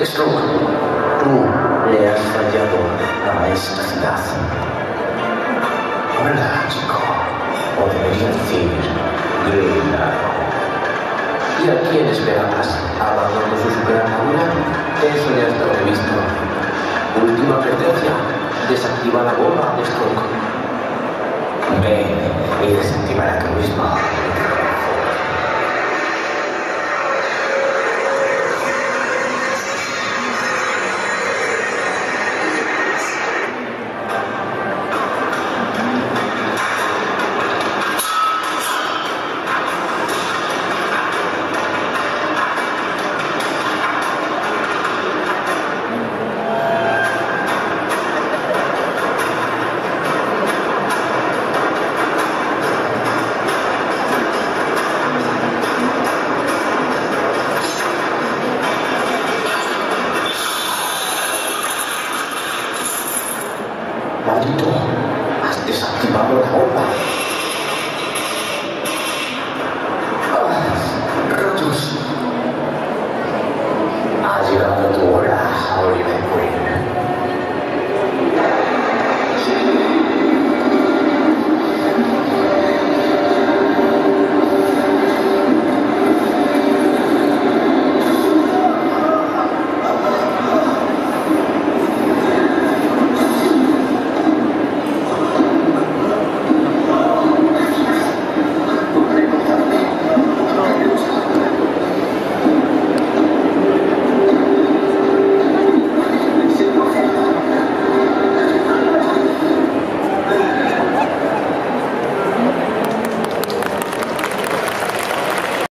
Deathstroke, tú le has fallado a esta ciudad. Hola, chico. O debería decir. ¿Y a quién esperabas? ¿Abandonó su superarmadura? Eso ya está previsto. Última advertencia. Desactiva la bomba, Deathstroke. Ven y desactivará tú mismo. りとあってさ